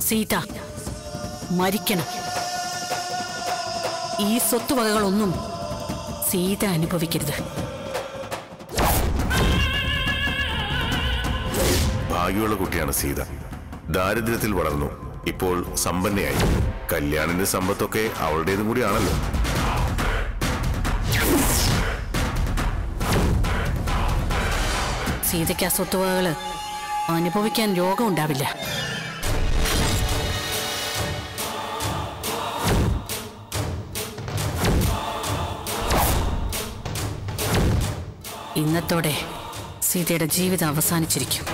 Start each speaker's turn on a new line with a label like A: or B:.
A: സീത മരിക്കണം. ഈ സ്വത്തുവകകളൊന്നും സീത അനുഭവിക്കരുത്.
B: ഭാഗ്യമുള്ള കുട്ടിയാണ് സീത. ദാരിദ്ര്യത്തിൽ വളർന്നു. ഇപ്പോൾ സമ്പന്നയായി. കല്യാണിന്റെ സമ്പത്തൊക്കെ അവളുടേതും കൂടിയാണല്ലോ.
A: സീതയ്ക്ക് ആ സ്വത്തുവകകൾ അനുഭവിക്കാൻ രോഗം ഉണ്ടാവില്ല ഇന്നത്തോടെ സീതയുടെ ജീവിതം അവസാനിച്ചിരിക്കും.